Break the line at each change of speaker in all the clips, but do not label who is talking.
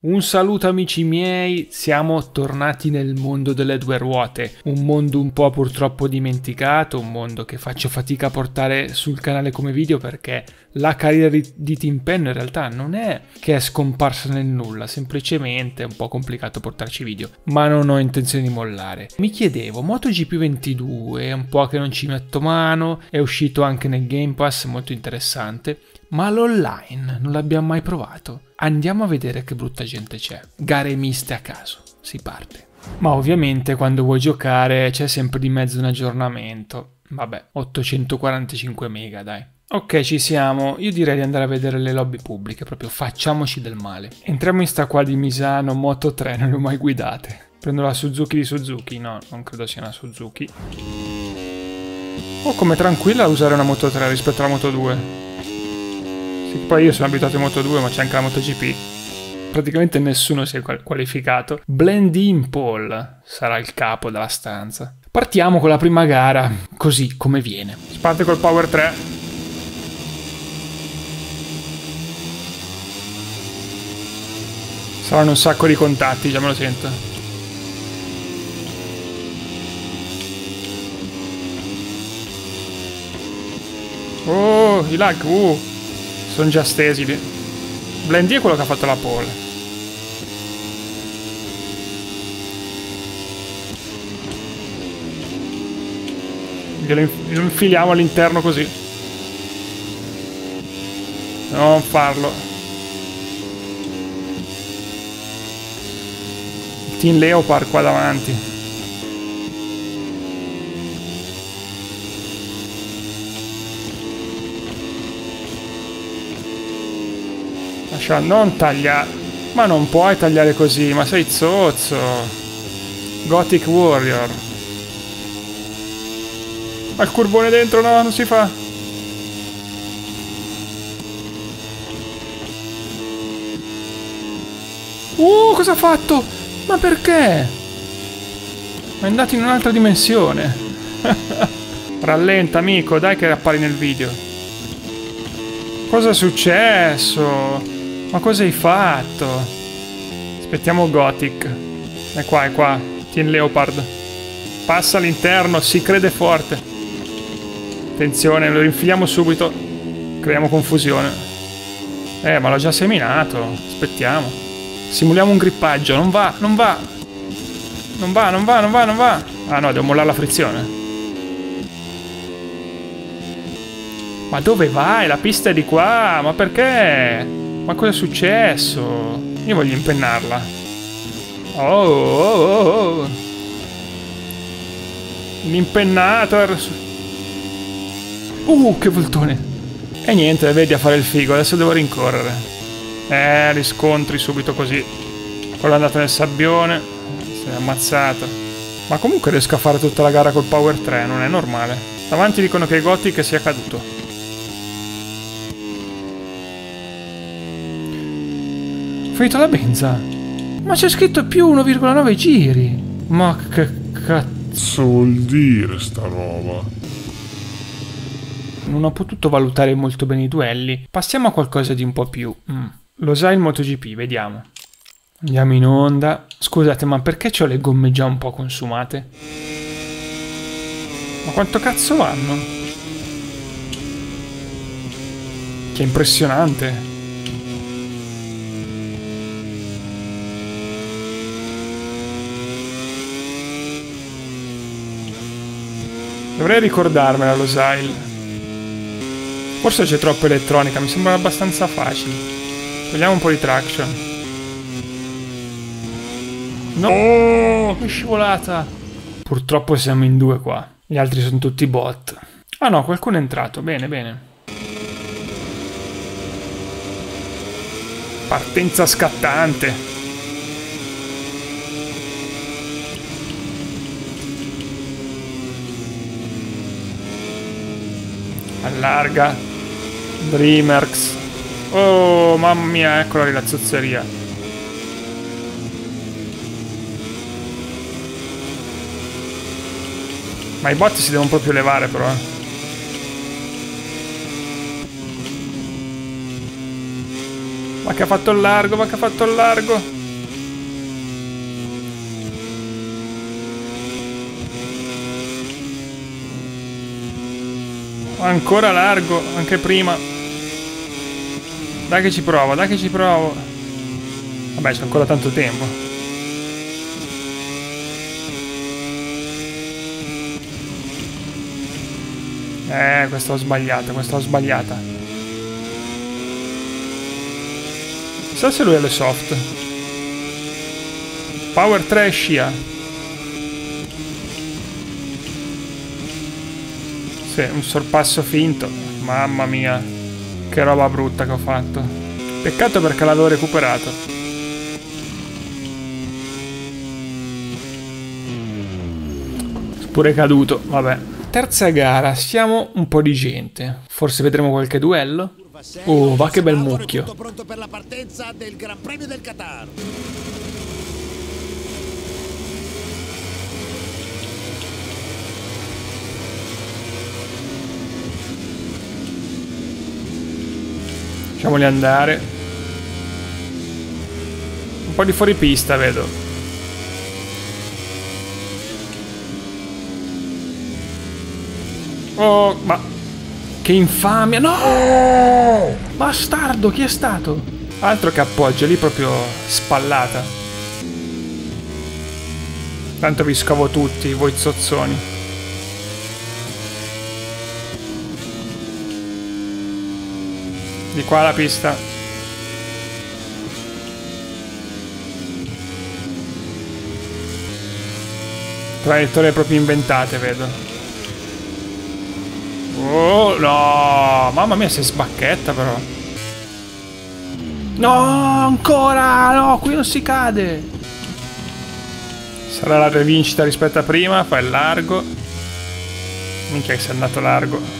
Un saluto amici miei, siamo tornati nel mondo delle due ruote, un mondo un po' purtroppo dimenticato, un mondo che faccio fatica a portare sul canale come video perché la carriera di Team Pen in realtà non è che è scomparsa nel nulla, semplicemente è un po' complicato portarci video, ma non ho intenzione di mollare. Mi chiedevo, MotoGP 22 è un po' che non ci metto mano, è uscito anche nel Game Pass, molto interessante, ma l'online non l'abbiamo mai provato. Andiamo a vedere che brutta gente c'è. Gare miste a caso. Si parte. Ma ovviamente quando vuoi giocare c'è sempre di mezzo un aggiornamento. Vabbè, 845 mega, dai. Ok, ci siamo. Io direi di andare a vedere le lobby pubbliche, proprio facciamoci del male. Entriamo in sta qua di Misano Moto 3, non le ho mai guidate. Prendo la Suzuki di Suzuki, no, non credo sia una Suzuki. Oh, come tranquilla usare una Moto 3 rispetto alla Moto 2. Sì, poi io sono abituato in Moto 2, ma c'è anche la MotoGP. Praticamente nessuno si è qualificato. Blendin Paul sarà il capo della stanza. Partiamo con la prima gara, così come viene. Si parte col Power 3. Saranno un sacco di contatti, già me lo sento. Oh, i lag, uh. Sono già stesi lì. Blendy è quello che ha fatto la pole. Glielo, infiliamo all'interno così. Non farlo. Team Leopard qua davanti. Lascia, non tagliare. Ma non puoi tagliare così, ma sei zozzo. Gothic Warrior. Ma il curbone dentro no, non si fa. Uh, cosa ha fatto? Ma perché? È andato in un'altra dimensione. Rallenta, amico, dai che appari nel video. Cosa è successo? Ma cosa hai fatto? Aspettiamo Gothic. È qua, è qua. Tien Leopard. Passa all'interno, si crede forte. Attenzione, lo infiliamo subito. Creiamo confusione. Eh, ma l'ho già seminato. Aspettiamo. Simuliamo un grippaggio. Non va, non va. Non va, non va, non va, non va. Ah no, devo mollare la frizione. Ma dove vai? La pista è di qua. Ma perché? Ma cosa è successo? Io voglio impennarla. Oh, oh, oh, oh. L'impennator. Uh, che voltone. E niente, vedi a fare il figo. Adesso devo rincorrere. Eh, riscontri subito così. Quello è andato nel sabbione. Si è ammazzato. Ma comunque riesco a fare tutta la gara col Power 3, non è normale. Davanti dicono che Gothic sia caduto. Finito la benza. Ma c'è scritto più 1,9 giri. Ma che cazzo
vuol dire sta roba?
Non ho potuto valutare molto bene i duelli. Passiamo a qualcosa di un po' più... Mm. Lo sai il MotoGP, vediamo. Andiamo in onda. Scusate, ma perché ho le gomme già un po' consumate? Ma quanto cazzo vanno? Che impressionante. Dovrei ricordarmela lo sai. Forse c'è troppa elettronica, mi sembra abbastanza facile. Togliamo un po' di traction. No! Oh, che scivolata! Purtroppo siamo in due qua. Gli altri sono tutti bot. Ah no, qualcuno è entrato. Bene, bene. Partenza scattante. Allarga. Dreamerx. Oh, mamma mia, eccola lì la zozzeria. Ma i bot si devono proprio levare però. Eh. Ma che ha fatto il largo, ma che ha fatto il largo. Ancora largo, anche prima. Dai che ci provo, dai che ci provo. Vabbè, c'è ancora tanto tempo. Eh, questa ho sbagliata, questa ho sbagliata. Chissà se lui è le soft. Power 3 scia. Sì, un sorpasso finto. Mamma mia, che roba brutta che ho fatto. Peccato perché l'avevo recuperato. Pure caduto, vabbè. Terza gara, siamo un po' di gente. Forse vedremo qualche duello? Oh, va che bel mucchio. Tutto pronto per la partenza del Gran Premio del Qatar. Lasciamoli andare. Un po' di fuori pista, vedo. Oh, ma... Che infamia! No! Bastardo, chi è stato? Altro che appoggia, lì proprio spallata. Tanto vi scavo tutti, voi zozzoni. Di qua la pista. Traiettorie proprio inventate, vedo. Oh, no! Mamma mia, si sbacchetta però. No, ancora! No, qui non si cade! Sarà la rivincita rispetto a prima, fa il largo. Minchia che sei andato largo.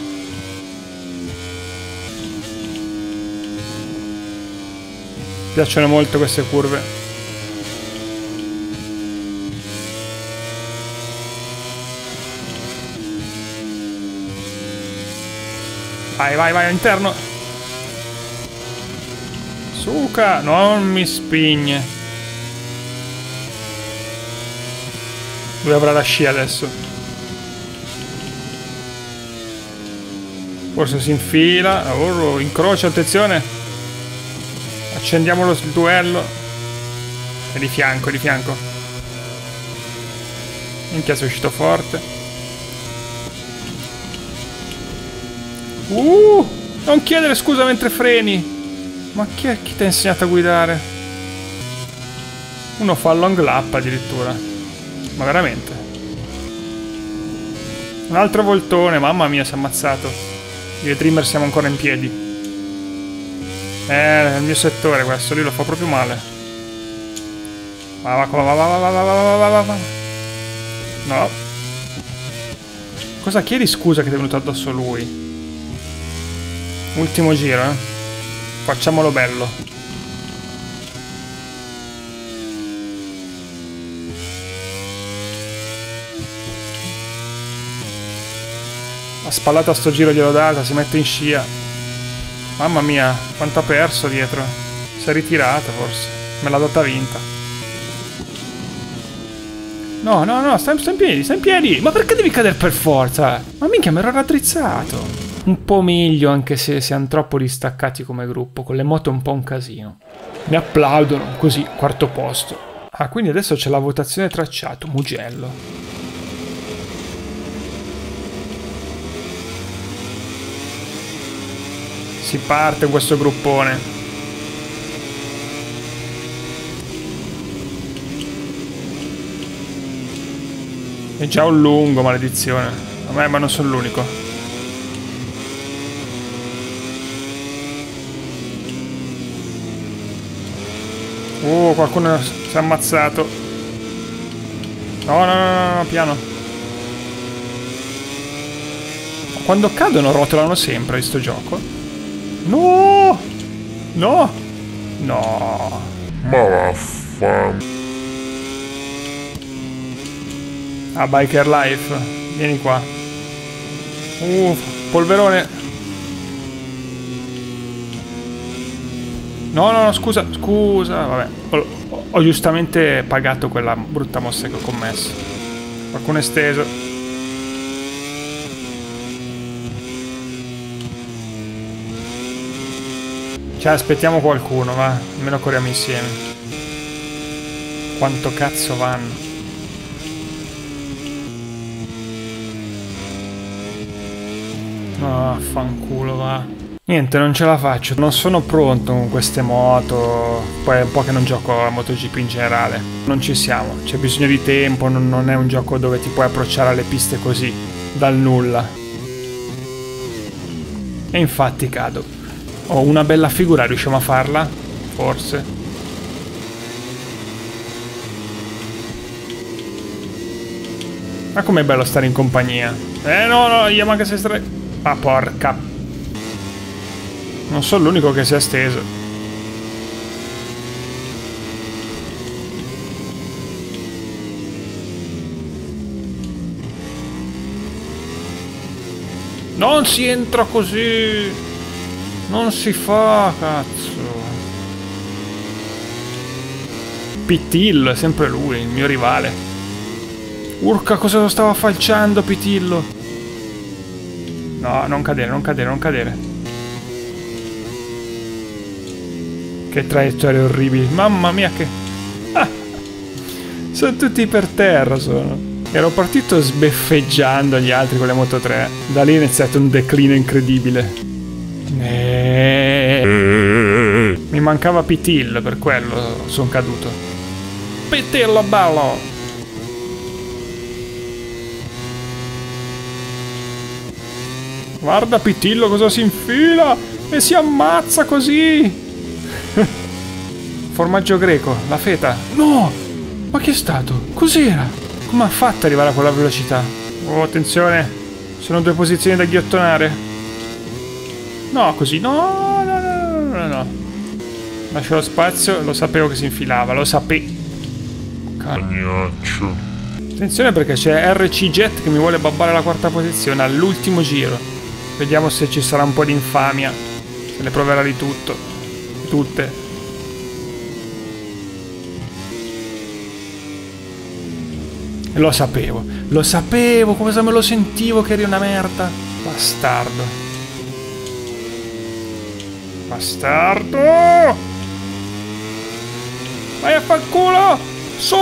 Piacciono molto queste curve. Vai, vai, vai, all'interno. Suca, non mi spigne. Lui avrà la scia adesso. Forse si infila. Oh, incrocia, attenzione. Accendiamo lo duello. E di fianco, di fianco. Minchia, sei uscito forte. Uh! Non chiedere scusa mentre freni. Ma chi è chi ti ha insegnato a guidare? Uno fa long lap addirittura. Ma veramente? Un altro voltone, mamma mia, si è ammazzato. Io e Dreamer siamo ancora in piedi. Eh, il mio settore questo, lì lo fa proprio male. Va, va, va, va, va, va, va, va, va, va. No. Cosa chiedi scusa che ti è venuto addosso lui? Ultimo giro, eh. Facciamolo bello. La spallata a sto giro gliel'ho data, si mette in scia. Mamma mia, quanto ha perso dietro. Si è ritirata forse. Me l'ha data vinta. No, no, no, sta, sta in piedi, sta in piedi. Ma perché devi cadere per forza? Ma minchia, mi ero raddrizzato. Un po' meglio, anche se siamo troppo distaccati come gruppo. Con le moto è un po' un casino. Mi applaudono, così, quarto posto. Ah, quindi adesso c'è la votazione tracciato, Mugello. Si parte questo gruppone. È già un lungo, maledizione. Vabbè, ma non sono l'unico. Oh, qualcuno si è ammazzato. No, no, no, no, piano. Quando cadono rotolano sempre in sto gioco. No! No! No!
Ma vaffan.
Ah, Biker Life. Vieni qua. Uh, polverone. No, no, no, scusa, scusa, vabbè. Ho, ho giustamente pagato quella brutta mossa che ho commesso. Qualcuno è steso. Cioè, aspettiamo qualcuno, va. Almeno corriamo insieme. Quanto cazzo vanno? No, fanculo, va. Niente, non ce la faccio. Non sono pronto con queste moto. Poi è un po' che non gioco a MotoGP in generale. Non ci siamo. C'è bisogno di tempo. Non, non è un gioco dove ti puoi approcciare alle piste così, dal nulla. E infatti cado. Ho una bella figura, riusciamo a farla? Forse. Ma com'è bello stare in compagnia. Eh no, no, Yamaha 63... Ah, porca. Non sono l'unico che si è steso. Non si entra così. Non si fa, cazzo. Pitillo, è sempre lui, il mio rivale. Urca, cosa lo stava falciando Pitillo? No, non cadere, non cadere, non cadere. Che traiettorie orribili. Mamma mia che... Ah, sono tutti per terra, sono. Ero partito sbeffeggiando gli altri con le Moto 3. Da lì è iniziato un declino incredibile. Eeeh. Mi mancava Pitil, per quello sono caduto. Pitillo bello! Guarda Pitillo cosa si infila e si ammazza così. Formaggio greco, la feta. No! Ma che è stato? Cos'era? Come ha fatto ad arrivare a quella velocità? Oh, attenzione. Sono due posizioni da ghiottonare. No, così. No, no, no, no, no. Lo spazio. Lo sapevo che si infilava. Lo sapevo.
Cagnaccio.
Attenzione perché c'è RC Jet che mi vuole babbare la quarta posizione all'ultimo giro. Vediamo se ci sarà un po' di infamia. Se le proverà di tutto. Tutte. Lo sapevo. Lo sapevo. Come me lo sentivo che eri una merda. Bastardo. Bastardo! Vai a far culo! Su!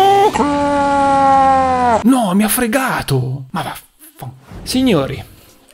No, mi ha fregato! Ma va... Signori,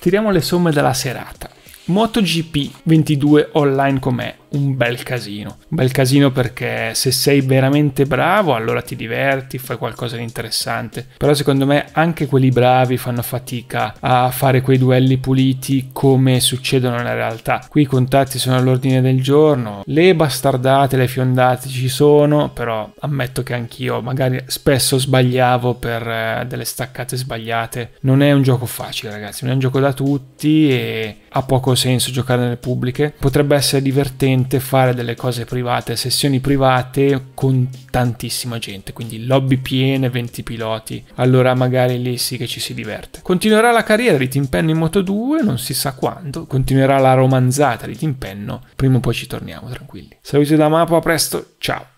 Tiriamo le somme della serata. MotoGP 22 online com'è? Un bel casino. Un bel casino perché se sei veramente bravo allora ti diverti, fai qualcosa di interessante. Però secondo me anche quelli bravi fanno fatica a fare quei duelli puliti come succedono nella realtà. Qui i contatti sono all'ordine del giorno, le bastardate, le fiondate ci sono, però ammetto che anch'io magari spesso sbagliavo per eh, delle staccate sbagliate. Non è un gioco facile ragazzi, non è un gioco da tutti e ha poco senso giocare nelle pubbliche. Potrebbe essere divertente veramente fare delle cose private, sessioni private con tantissima gente, quindi lobby piene, 20 piloti, allora magari lì sì che ci si diverte. Continuerà la carriera di Timpenno in Moto 2, non si sa quando, continuerà la romanzata di Timpenno, prima o poi ci torniamo tranquilli. Saluti da Mapo, a presto, ciao!